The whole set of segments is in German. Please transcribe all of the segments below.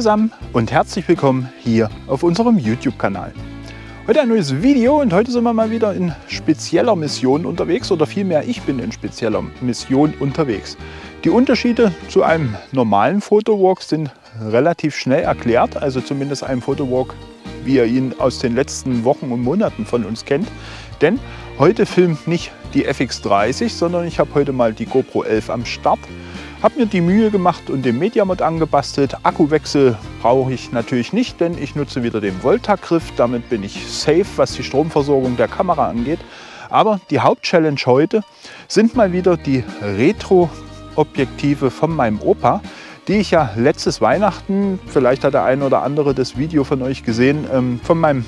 zusammen und herzlich willkommen hier auf unserem YouTube-Kanal. Heute ein neues Video und heute sind wir mal wieder in spezieller Mission unterwegs oder vielmehr ich bin in spezieller Mission unterwegs. Die Unterschiede zu einem normalen Fotowalk sind relativ schnell erklärt, also zumindest einem Fotowalk, wie ihr ihn aus den letzten Wochen und Monaten von uns kennt. Denn heute filmt nicht die FX30, sondern ich habe heute mal die GoPro 11 am Start habe mir die Mühe gemacht und den Mediamod angebastelt. Akkuwechsel brauche ich natürlich nicht, denn ich nutze wieder den Volta-Griff. Damit bin ich safe, was die Stromversorgung der Kamera angeht. Aber die Hauptchallenge heute sind mal wieder die Retro-Objektive von meinem Opa, die ich ja letztes Weihnachten, vielleicht hat der ein oder andere das Video von euch gesehen, ähm, von meinem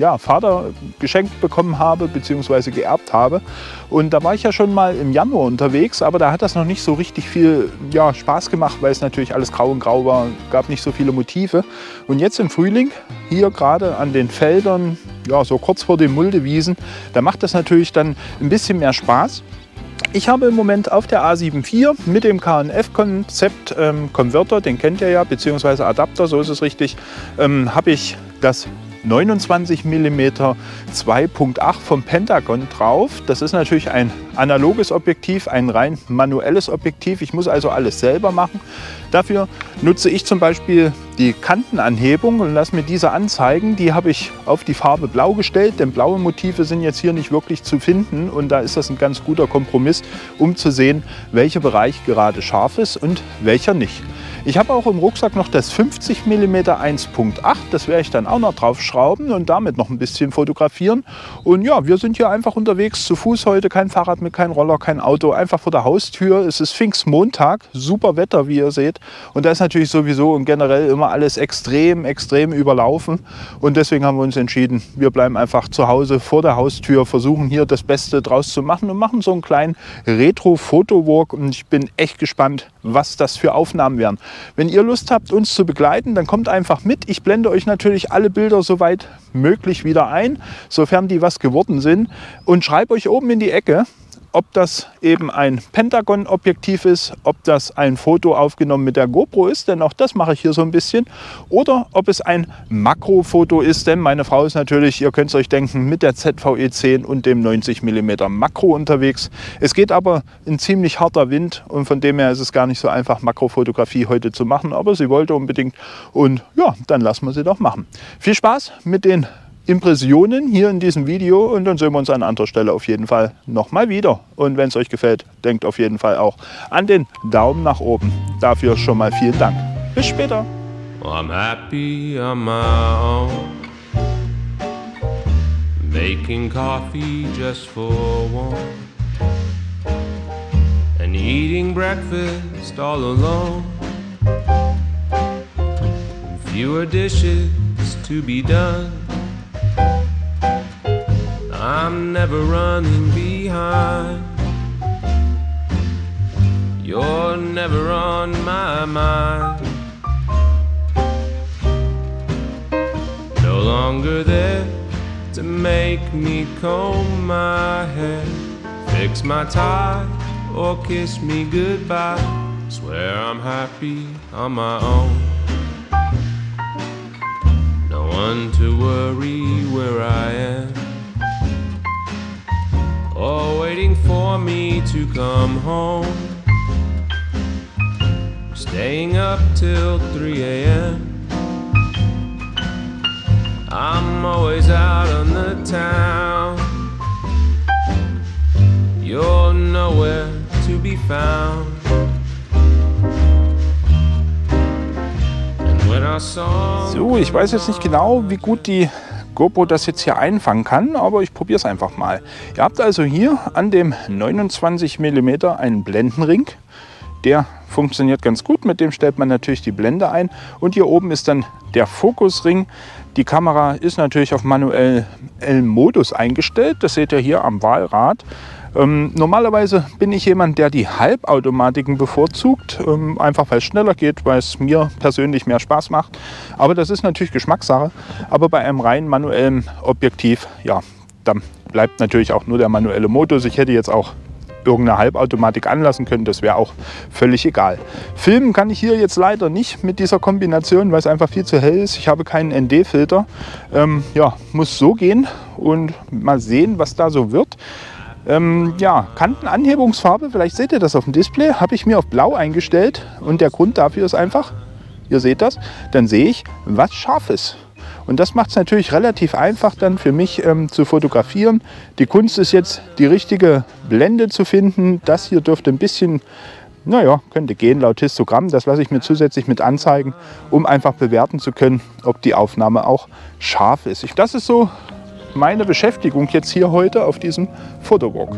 ja, Vater geschenkt bekommen habe bzw. geerbt habe. Und da war ich ja schon mal im Januar unterwegs, aber da hat das noch nicht so richtig viel ja, Spaß gemacht, weil es natürlich alles grau und grau war, gab nicht so viele Motive. Und jetzt im Frühling, hier gerade an den Feldern, ja, so kurz vor den Muldewiesen, da macht das natürlich dann ein bisschen mehr Spaß. Ich habe im Moment auf der A74 mit dem KNF-Konzept ähm, Converter, den kennt ihr ja, beziehungsweise Adapter, so ist es richtig, ähm, habe ich das 29 mm 2.8 vom Pentagon drauf. Das ist natürlich ein analoges Objektiv, ein rein manuelles Objektiv. Ich muss also alles selber machen. Dafür nutze ich zum Beispiel die Kantenanhebung und lasse mir diese anzeigen. Die habe ich auf die Farbe Blau gestellt, denn blaue Motive sind jetzt hier nicht wirklich zu finden. Und da ist das ein ganz guter Kompromiss, um zu sehen, welcher Bereich gerade scharf ist und welcher nicht. Ich habe auch im Rucksack noch das 50 mm 1.8. Das werde ich dann auch noch drauf schrauben und damit noch ein bisschen fotografieren. Und ja, wir sind hier einfach unterwegs zu Fuß heute. Kein Fahrrad mit, kein Roller, kein Auto. Einfach vor der Haustür. Es ist Pfingstmontag. Super Wetter, wie ihr seht. Und da ist natürlich sowieso und generell immer alles extrem, extrem überlaufen. Und deswegen haben wir uns entschieden, wir bleiben einfach zu Hause vor der Haustür, versuchen hier das Beste draus zu machen und machen so einen kleinen Retro-Fotowalk. Und ich bin echt gespannt, was das für Aufnahmen werden. Wenn ihr Lust habt, uns zu begleiten, dann kommt einfach mit. Ich blende euch natürlich alle Bilder soweit möglich wieder ein, sofern die was geworden sind. Und schreibe euch oben in die Ecke, ob das eben ein Pentagon-Objektiv ist, ob das ein Foto aufgenommen mit der GoPro ist, denn auch das mache ich hier so ein bisschen, oder ob es ein Makrofoto ist, denn meine Frau ist natürlich, ihr könnt es euch denken, mit der ZVE 10 und dem 90 mm Makro unterwegs. Es geht aber ein ziemlich harter Wind und von dem her ist es gar nicht so einfach, Makrofotografie heute zu machen, aber sie wollte unbedingt und ja, dann lassen wir sie doch machen. Viel Spaß mit den Impressionen hier in diesem Video und dann sehen wir uns an anderer Stelle auf jeden Fall nochmal wieder. Und wenn es euch gefällt, denkt auf jeden Fall auch an den Daumen nach oben. Dafür schon mal vielen Dank. Bis später. I'm happy on my own Making coffee just for one And eating breakfast all alone Fewer dishes to be done I'm never running behind. You're never on my mind. No longer there to make me comb my hair, fix my tie, or kiss me goodbye. Swear I'm happy on my own. No one to worry where I am or waiting for me to come home. Staying up till 3 a.m. I'm always out on the town. You're nowhere to be found. So, ich weiß jetzt nicht genau, wie gut die GoPro das jetzt hier einfangen kann, aber ich probiere es einfach mal. Ihr habt also hier an dem 29 mm einen Blendenring. Der funktioniert ganz gut, mit dem stellt man natürlich die Blende ein. Und hier oben ist dann der Fokusring. Die Kamera ist natürlich auf manuellen Modus eingestellt. Das seht ihr hier am Wahlrad. Ähm, normalerweise bin ich jemand, der die Halbautomatiken bevorzugt, ähm, einfach weil es schneller geht, weil es mir persönlich mehr Spaß macht. Aber das ist natürlich Geschmackssache. Aber bei einem rein manuellen Objektiv, ja, dann bleibt natürlich auch nur der manuelle Modus. Ich hätte jetzt auch irgendeine Halbautomatik anlassen können. Das wäre auch völlig egal. Filmen kann ich hier jetzt leider nicht mit dieser Kombination, weil es einfach viel zu hell ist. Ich habe keinen ND-Filter. Ähm, ja, muss so gehen und mal sehen, was da so wird. Ähm, ja, Kantenanhebungsfarbe, vielleicht seht ihr das auf dem Display, habe ich mir auf blau eingestellt und der Grund dafür ist einfach, ihr seht das, dann sehe ich, was scharf ist. Und das macht es natürlich relativ einfach dann für mich ähm, zu fotografieren. Die Kunst ist jetzt, die richtige Blende zu finden. Das hier dürfte ein bisschen, naja, könnte gehen laut Histogramm. Das lasse ich mir zusätzlich mit anzeigen, um einfach bewerten zu können, ob die Aufnahme auch scharf ist. Ich, das ist so meine Beschäftigung jetzt hier heute auf diesem Fotowalk.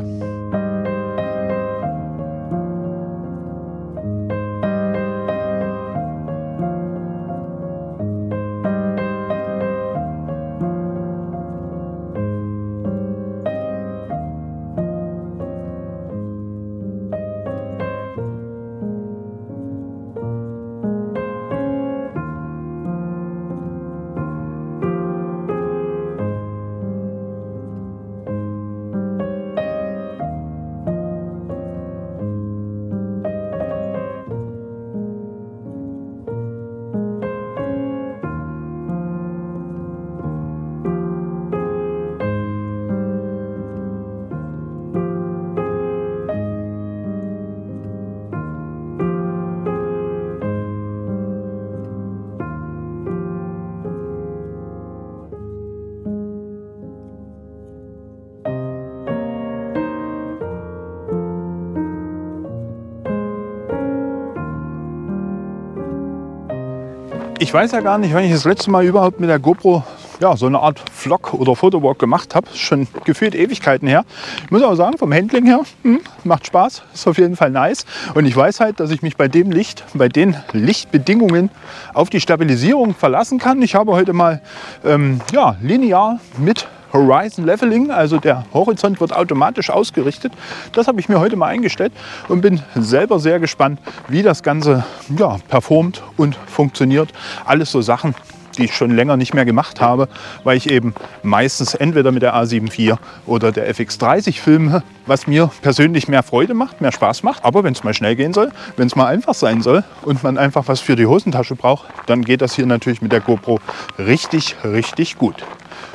Ich weiß ja gar nicht, wann ich das letzte Mal überhaupt mit der GoPro ja, so eine Art Vlog oder Fotowalk gemacht habe. Schon gefühlt Ewigkeiten her. Ich muss aber sagen, vom Handling her, hm, macht Spaß, ist auf jeden Fall nice. Und ich weiß halt, dass ich mich bei dem Licht, bei den Lichtbedingungen auf die Stabilisierung verlassen kann. Ich habe heute mal ähm, ja, linear mit Horizon Leveling, also der Horizont wird automatisch ausgerichtet. Das habe ich mir heute mal eingestellt und bin selber sehr gespannt, wie das Ganze ja, performt und funktioniert. Alles so Sachen, die ich schon länger nicht mehr gemacht habe, weil ich eben meistens entweder mit der A7 IV oder der FX30 filme, was mir persönlich mehr Freude macht, mehr Spaß macht. Aber wenn es mal schnell gehen soll, wenn es mal einfach sein soll und man einfach was für die Hosentasche braucht, dann geht das hier natürlich mit der GoPro richtig, richtig gut.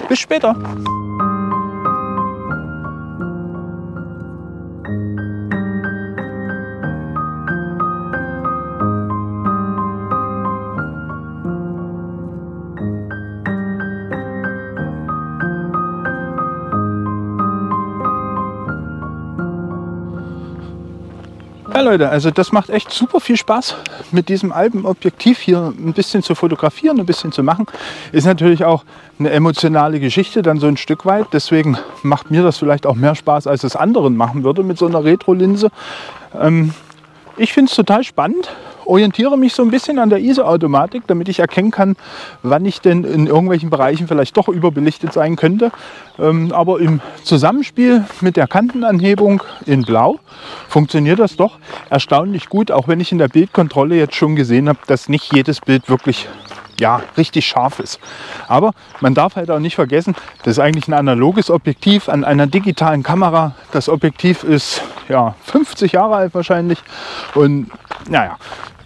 Bis später. Leute, also das macht echt super viel Spaß mit diesem Albenobjektiv hier ein bisschen zu fotografieren, ein bisschen zu machen. Ist natürlich auch eine emotionale Geschichte dann so ein Stück weit. Deswegen macht mir das vielleicht auch mehr Spaß, als es anderen machen würde mit so einer Retro-Linse. Ähm, ich finde es total spannend, orientiere mich so ein bisschen an der ISO-Automatik, damit ich erkennen kann, wann ich denn in irgendwelchen Bereichen vielleicht doch überbelichtet sein könnte. Ähm, aber im Zusammenspiel mit der Kantenanhebung in Blau funktioniert das doch erstaunlich gut, auch wenn ich in der Bildkontrolle jetzt schon gesehen habe, dass nicht jedes Bild wirklich ja, richtig scharf ist. Aber man darf halt auch nicht vergessen, das ist eigentlich ein analoges Objektiv an einer digitalen Kamera. Das Objektiv ist ja 50 Jahre alt wahrscheinlich und naja,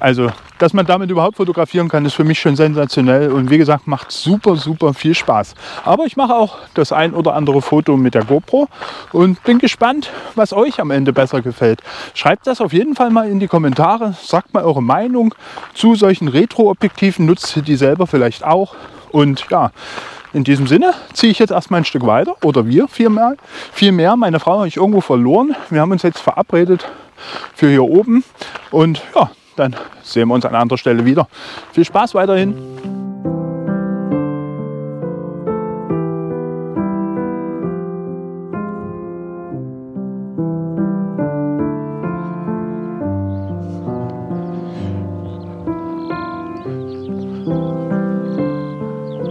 also, dass man damit überhaupt fotografieren kann, ist für mich schon sensationell und wie gesagt, macht super, super viel Spaß. Aber ich mache auch das ein oder andere Foto mit der GoPro und bin gespannt, was euch am Ende besser gefällt. Schreibt das auf jeden Fall mal in die Kommentare, sagt mal eure Meinung zu solchen Retro-Objektiven, nutzt ihr die selber vielleicht auch und ja, in diesem Sinne ziehe ich jetzt erstmal ein Stück weiter oder wir vielmehr. Viel mehr. Meine Frau habe ich irgendwo verloren. Wir haben uns jetzt verabredet für hier oben und ja, dann sehen wir uns an anderer Stelle wieder. Viel Spaß weiterhin!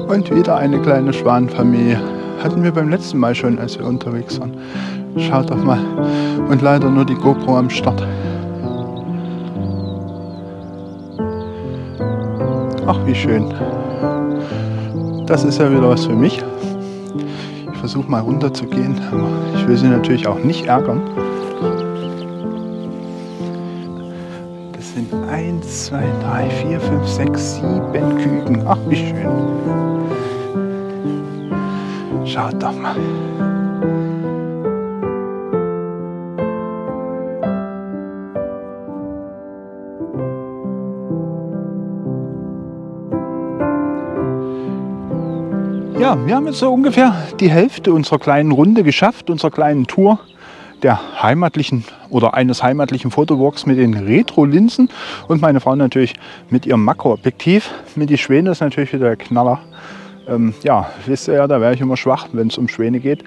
Und wieder eine kleine Schwanenfamilie. Hatten wir beim letzten Mal schon, als wir unterwegs waren. Schaut doch mal. Und leider nur die GoPro am Start. Ach, wie schön. Das ist ja wieder was für mich. Ich versuche mal runter zu gehen, ich will sie natürlich auch nicht ärgern. Das sind 1, 2, 3, 4, 5, 6, 7 Küken. Ach, wie schön. Schaut doch mal. Ja, wir haben jetzt so ungefähr die Hälfte unserer kleinen Runde geschafft, unserer kleinen Tour der heimatlichen oder eines heimatlichen Fotowalks mit den Retro-Linsen und meine Frau natürlich mit ihrem Makroobjektiv. Mit die Schwäne ist natürlich wieder der Knaller. Ähm, ja, wisst ihr ja, da wäre ich immer schwach, wenn es um Schwäne geht.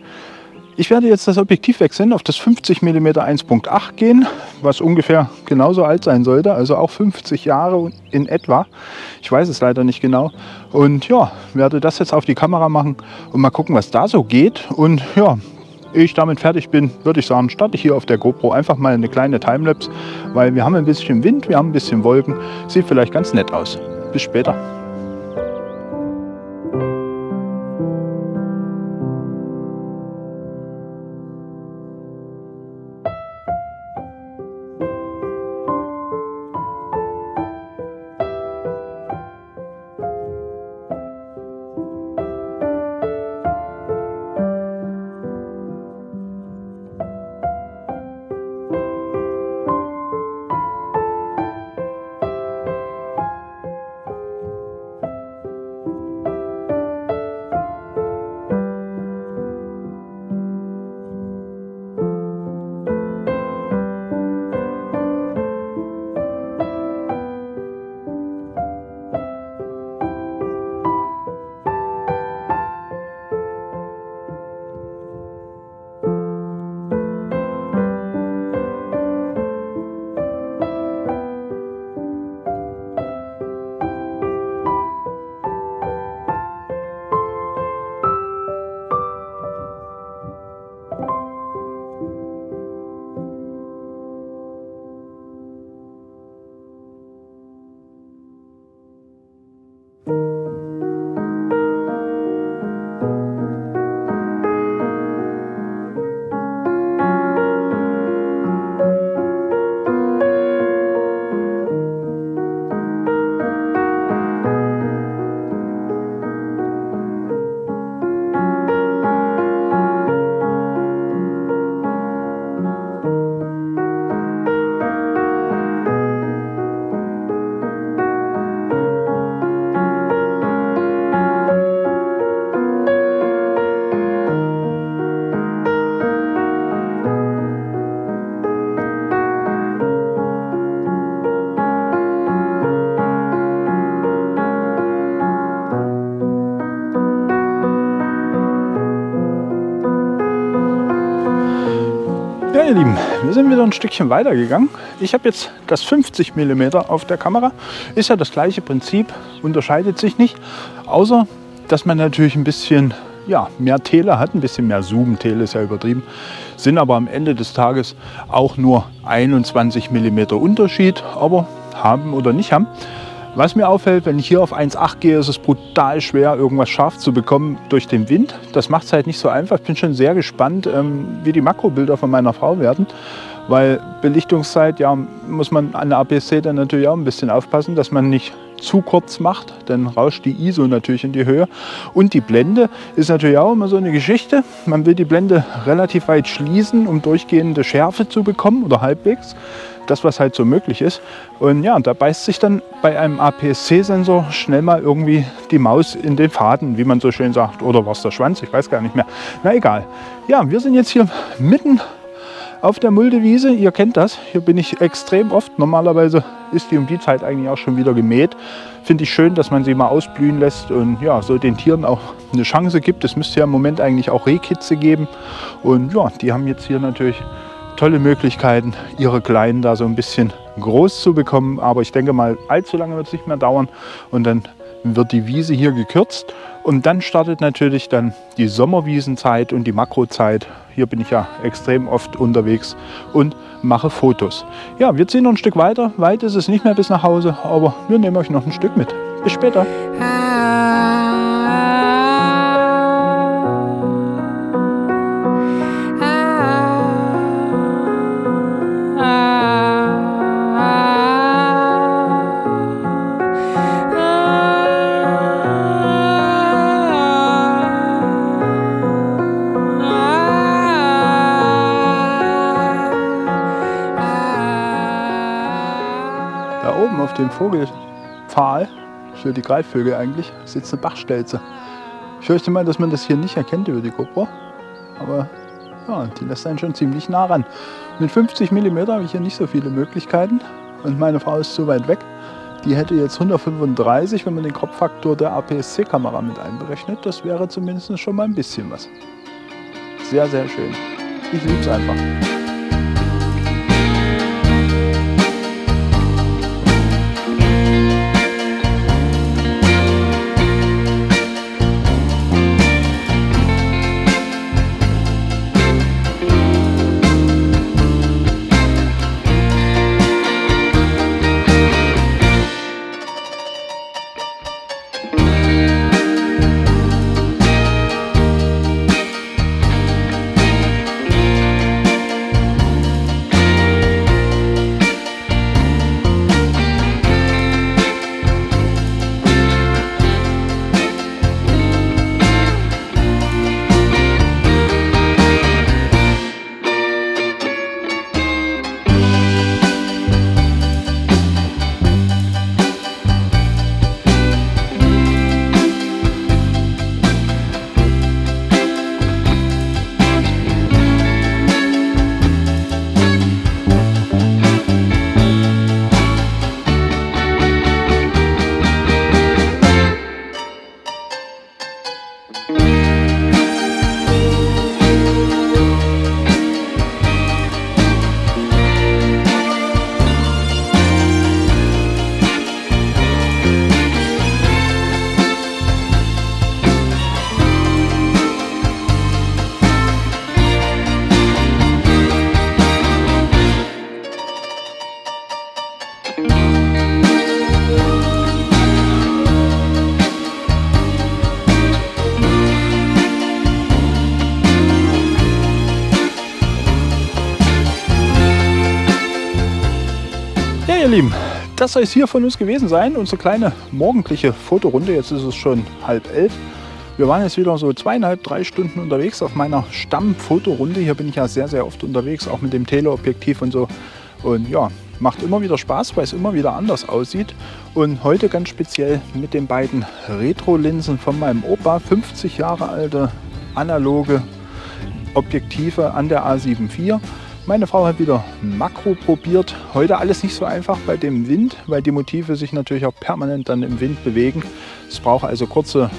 Ich werde jetzt das Objektiv wechseln, auf das 50 mm 1.8 gehen, was ungefähr genauso alt sein sollte, also auch 50 Jahre in etwa. Ich weiß es leider nicht genau. Und ja, werde das jetzt auf die Kamera machen und mal gucken, was da so geht. Und ja, ehe ich damit fertig bin, würde ich sagen, starte ich hier auf der GoPro einfach mal eine kleine Timelapse, weil wir haben ein bisschen Wind, wir haben ein bisschen Wolken. Sieht vielleicht ganz nett aus. Bis später. Sind wieder ein Stückchen weiter gegangen. Ich habe jetzt das 50 mm auf der Kamera. Ist ja das gleiche Prinzip, unterscheidet sich nicht. Außer, dass man natürlich ein bisschen ja, mehr Tele hat, ein bisschen mehr Zoom. Tele ist ja übertrieben. Sind aber am Ende des Tages auch nur 21 mm Unterschied. Aber haben oder nicht haben. Was mir auffällt, wenn ich hier auf 1,8 gehe, ist es brutal schwer, irgendwas scharf zu bekommen durch den Wind. Das macht es halt nicht so einfach. Ich bin schon sehr gespannt, ähm, wie die Makrobilder von meiner Frau werden. Weil Belichtungszeit, ja, muss man an der APS-C dann natürlich auch ein bisschen aufpassen, dass man nicht zu kurz macht, dann rauscht die ISO natürlich in die Höhe. Und die Blende ist natürlich auch immer so eine Geschichte. Man will die Blende relativ weit schließen, um durchgehende Schärfe zu bekommen oder halbwegs das, was halt so möglich ist. Und ja, da beißt sich dann bei einem APS-C-Sensor schnell mal irgendwie die Maus in den Faden, wie man so schön sagt. Oder was der Schwanz, ich weiß gar nicht mehr. Na egal. Ja, wir sind jetzt hier mitten auf der Muldewiese. Ihr kennt das. Hier bin ich extrem oft. Normalerweise ist die um die Zeit eigentlich auch schon wieder gemäht. Finde ich schön, dass man sie mal ausblühen lässt und ja, so den Tieren auch eine Chance gibt. Es müsste ja im Moment eigentlich auch Rehkitze geben. Und ja, die haben jetzt hier natürlich tolle Möglichkeiten, ihre Kleinen da so ein bisschen groß zu bekommen. Aber ich denke mal, allzu lange wird es nicht mehr dauern. Und dann wird die Wiese hier gekürzt. Und dann startet natürlich dann die Sommerwiesenzeit und die Makrozeit. Hier bin ich ja extrem oft unterwegs und mache Fotos. Ja, wir ziehen noch ein Stück weiter. Weit ist es nicht mehr bis nach Hause, aber wir nehmen euch noch ein Stück mit. Bis später. auf für die Greifvögel eigentlich, sitzt eine Bachstelze. Ich fürchte mal, dass man das hier nicht erkennt über die GoPro. Aber ja, die lässt einen schon ziemlich nah ran. Mit 50 mm habe ich hier nicht so viele Möglichkeiten. Und meine Frau ist zu weit weg. Die hätte jetzt 135, wenn man den Kropffaktor der APS-C-Kamera mit einberechnet. Das wäre zumindest schon mal ein bisschen was. Sehr, sehr schön. Ich liebe es einfach. Ihr Lieben, das soll es hier von uns gewesen sein. Unsere kleine morgendliche Fotorunde. Jetzt ist es schon halb elf. Wir waren jetzt wieder so zweieinhalb, drei Stunden unterwegs auf meiner Stammfotorunde. Hier bin ich ja sehr, sehr oft unterwegs, auch mit dem Teleobjektiv und so. Und ja, macht immer wieder Spaß, weil es immer wieder anders aussieht. Und heute ganz speziell mit den beiden Retro-Linsen von meinem Opa, 50 Jahre alte analoge Objektive an der A7 IV. Meine Frau hat wieder Makro probiert. Heute alles nicht so einfach bei dem Wind, weil die Motive sich natürlich auch permanent dann im Wind bewegen. Es braucht also kurze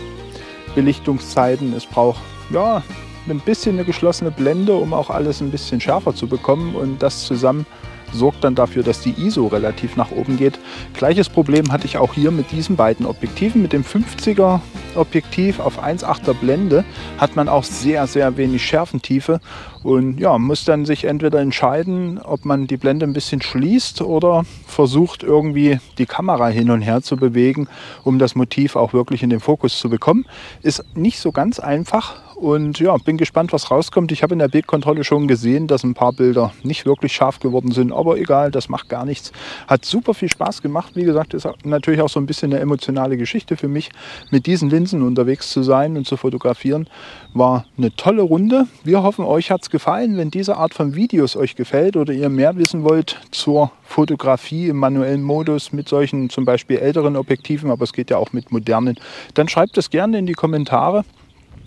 Belichtungszeiten. Es braucht ja, ein bisschen eine geschlossene Blende, um auch alles ein bisschen schärfer zu bekommen. Und das zusammen sorgt dann dafür, dass die ISO relativ nach oben geht. Gleiches Problem hatte ich auch hier mit diesen beiden Objektiven. Mit dem 50er Objektiv auf 1,8er Blende hat man auch sehr, sehr wenig Schärfentiefe und ja, muss dann sich entweder entscheiden, ob man die Blende ein bisschen schließt oder versucht irgendwie die Kamera hin und her zu bewegen, um das Motiv auch wirklich in den Fokus zu bekommen. Ist nicht so ganz einfach, und ja, bin gespannt, was rauskommt. Ich habe in der Bildkontrolle schon gesehen, dass ein paar Bilder nicht wirklich scharf geworden sind. Aber egal, das macht gar nichts. Hat super viel Spaß gemacht. Wie gesagt, ist natürlich auch so ein bisschen eine emotionale Geschichte für mich, mit diesen Linsen unterwegs zu sein und zu fotografieren. War eine tolle Runde. Wir hoffen, euch hat es gefallen. Wenn diese Art von Videos euch gefällt oder ihr mehr wissen wollt zur Fotografie im manuellen Modus mit solchen zum Beispiel älteren Objektiven, aber es geht ja auch mit modernen, dann schreibt es gerne in die Kommentare.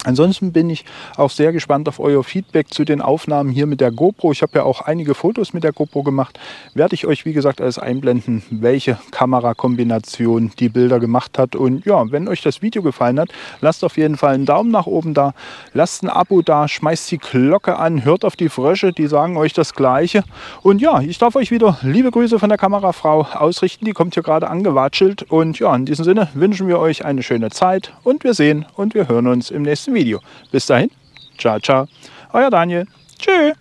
Ansonsten bin ich auch sehr gespannt auf euer Feedback zu den Aufnahmen hier mit der GoPro. Ich habe ja auch einige Fotos mit der GoPro gemacht. Werde ich euch, wie gesagt, alles einblenden, welche Kamerakombination die Bilder gemacht hat. Und ja, wenn euch das Video gefallen hat, lasst auf jeden Fall einen Daumen nach oben da. Lasst ein Abo da, schmeißt die Glocke an, hört auf die Frösche, die sagen euch das Gleiche. Und ja, ich darf euch wieder liebe Grüße von der Kamerafrau ausrichten. Die kommt hier gerade angewatschelt. Und ja, in diesem Sinne wünschen wir euch eine schöne Zeit. Und wir sehen und wir hören uns im nächsten Video. Video. Bis dahin, ciao, ciao. Euer Daniel. Tschüss.